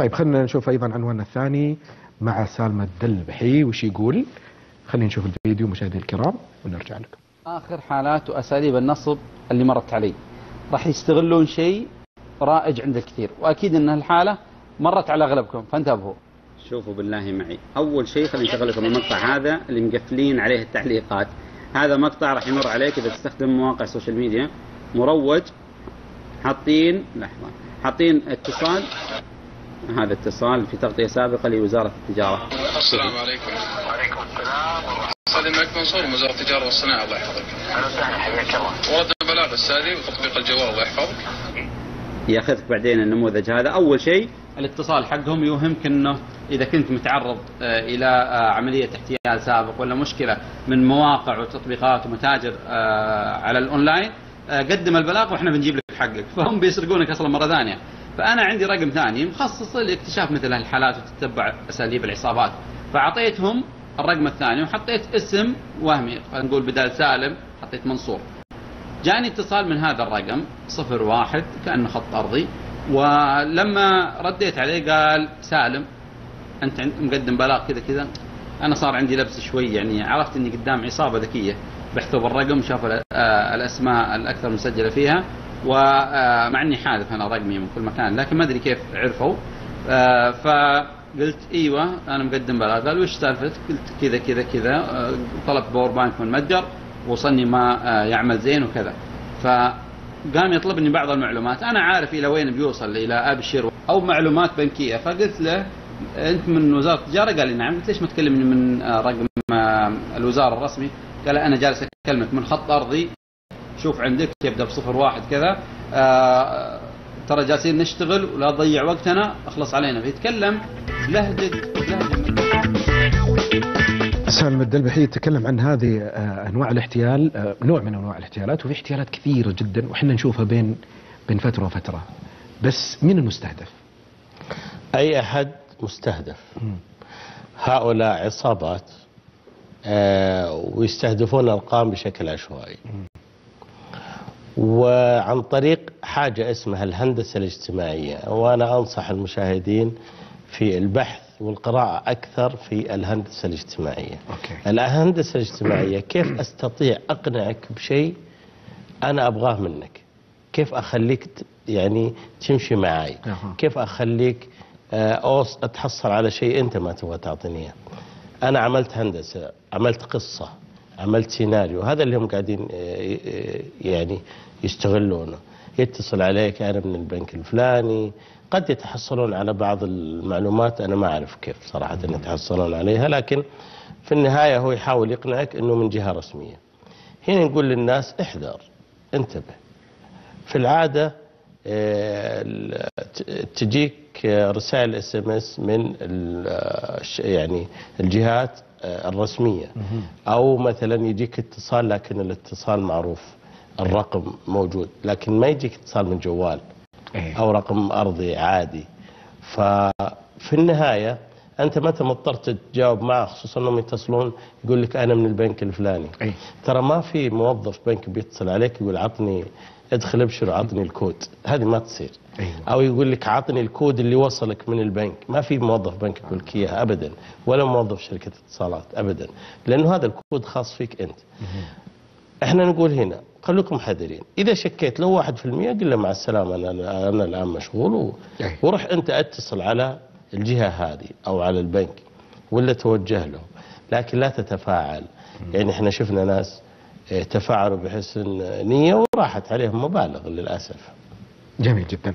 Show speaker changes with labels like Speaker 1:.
Speaker 1: طيب خلينا نشوف أيضا عنواننا الثاني مع سالمة الدلبحي. وش يقول؟ خلينا نشوف الفيديو مشاهدينا الكرام ونرجع لكم.
Speaker 2: آخر حالات وأساليب النصب اللي مرت علي. راح يستغلون شيء رائج عند الكثير. وأكيد أن الحالة مرت على أغلبكم فانتبهوا.
Speaker 3: شوفوا بالله معي. أول شيء خليني أشغل لكم المقطع هذا اللي مقفلين عليه التعليقات. هذا مقطع راح يمر عليك إذا تستخدم مواقع ال social media. مروج حاطين لحظة حاطين اتصال. هذا اتصال في تغطية سابقة لوزارة التجارة.
Speaker 4: السلام عليكم.
Speaker 5: وعليكم السلام.
Speaker 4: أستاذ الملك منصور من وزارة التجارة والصناعة الله يحفظك.
Speaker 5: الله أهلا وسهلا حياك الله.
Speaker 4: ورد البلاغ استاذي وتطبيق الجوال الله يحفظك.
Speaker 3: ياخذك بعدين النموذج هذا. أول شيء
Speaker 2: الاتصال حقهم يوهمك أنه إذا كنت متعرض آه، إلى آه، عملية احتيال سابق ولا مشكلة من مواقع وتطبيقات ومتاجر آه، على الأونلاين آه، قدم البلاغ وإحنا بنجيب لك حقك. فهم بيسرقونك أصلا مرة ثانية. فأنا عندي رقم ثاني مخصص لاكتشاف مثل هالحالات وتتبع أساليب العصابات. فأعطيتهم الرقم الثاني وحطيت اسم وهمي خلينا نقول بدال سالم حطيت منصور. جاني اتصال من هذا الرقم صفر واحد كأنه خط أرضي. ولما رديت عليه قال سالم أنت مقدم بلاغ كذا كذا. أنا صار عندي لبس شوي يعني عرفت أني قدام عصابة ذكية. بحثوا بالرقم شافوا آه، الأسماء الأكثر مسجلة فيها. ومع أني حالف أنا رقمي من كل مكان لكن ما أدري كيف عرفوا. آه، فقلت إيوه أنا مقدم بلاغ قال وش سالفتك؟ قلت كذا كذا كذا. آه، طلبت power bank من متجر وصلني ما آه، يعمل زين وكذا. فقام يطلبني بعض المعلومات. أنا عارف إلى وين بيوصل إلى أبشر أو معلومات بنكية. فقلت له أنت من وزارة التجارة؟ قال لي نعم. قلت ليش ما تكلمني من آه، رقم آه، الوزارة الرسمي؟ قال أنا جالس أكلمك من خط أرضي شوف عندك يبدأ بصفر واحد كذا. آه ترى جالسين نشتغل ولا تضيع وقتنا أخلص علينا. فيتكلم لهجة لهجه
Speaker 1: سالم الدلبحي يتكلم عن هذه آه، أنواع الاحتيال آه، نوع من أنواع الاحتيالات وفي احتيالات كثيرة جدا وحنا نشوفها بين بين فترة وفترة. بس مين المستهدف؟
Speaker 6: أي أحد مستهدف. هؤلاء عصابات آه، ويستهدفون أرقام بشكل عشوائي. وعن طريق حاجة اسمها الهندسة الاجتماعية وأنا أنصح المشاهدين في البحث والقراءة أكثر في الهندسة الاجتماعية.
Speaker 1: أوكي.
Speaker 6: الهندسة الاجتماعية كيف أستطيع أقنعك بشيء أنا أبغاه منك؟ كيف أخليك يعني تمشي معي
Speaker 1: أها.
Speaker 6: كيف أخليك آه، أتحصل على شيء أنت ما تبغى تعطيني إياه؟ أنا عملت هندسة عملت قصة. عملت سيناريو. هذا اللي هم قاعدين آه، آه، يعني يستغلونه. يتصل عليك أنا من البنك الفلاني. قد يتحصلون على بعض المعلومات أنا ما أعرف كيف صراحة أن يتحصلون عليها لكن في النهاية هو يحاول يقنعك أنه من جهة رسمية. هنا نقول للناس احذر انتبه. في العادة آه، تجيك رسائل SMS من يعني الجهات الرسمية أو مثلا يجيك اتصال لكن الاتصال معروف الرقم موجود لكن ما يجيك اتصال من جوال
Speaker 1: إيه.
Speaker 6: أو رقم أرضي عادي ففي النهاية أنت متى مضطر تتجاوب معه خصوصا أنهم يتصلون يقول لك أنا من البنك الفلاني
Speaker 1: أي.
Speaker 6: ترى ما في موظف بنك بيتصل عليك يقول عطني ادخل ابشر وعطني الكود. هذه ما تصير.
Speaker 1: أيوة.
Speaker 6: أو يقول لك عطني الكود اللي وصلك من البنك. ما في موظف بنك يقول لك إياها ابدا. ولا موظف شركة اتصالات ابدا. لأنه هذا الكود خاص فيك أنت. إحنا نقول هنا خليكم حذرين إذا شكيت لو 1% قل له مع السلامة أنا أنا الآن مشغول و...
Speaker 1: أي.
Speaker 6: وروح أنت أتصل على الجهة هذه أو على البنك ولا توجه له. لكن لا تتفاعل. يعني إحنا شفنا ناس تفاعلوا بحسن نية وراحت عليهم مبالغ للأسف.
Speaker 1: جميل جدا.